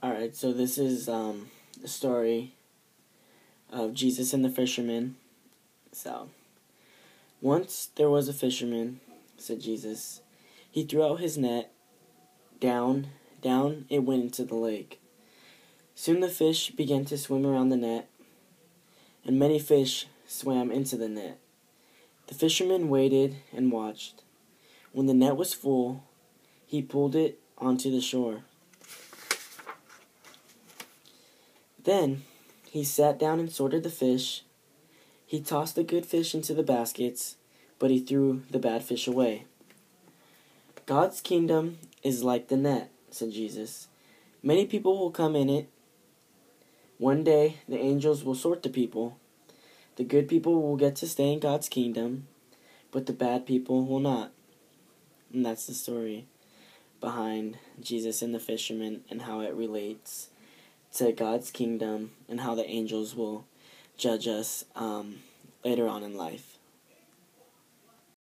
Alright, so this is um, the story of Jesus and the fisherman. So, once there was a fisherman, said Jesus. He threw out his net. Down, down it went into the lake. Soon the fish began to swim around the net, and many fish swam into the net. The fisherman waited and watched. When the net was full, he pulled it onto the shore. Then he sat down and sorted the fish. He tossed the good fish into the baskets, but he threw the bad fish away. God's kingdom is like the net, said Jesus. Many people will come in it. One day the angels will sort the people. The good people will get to stay in God's kingdom, but the bad people will not. And that's the story behind Jesus and the fisherman and how it relates to God's kingdom and how the angels will judge us um, later on in life.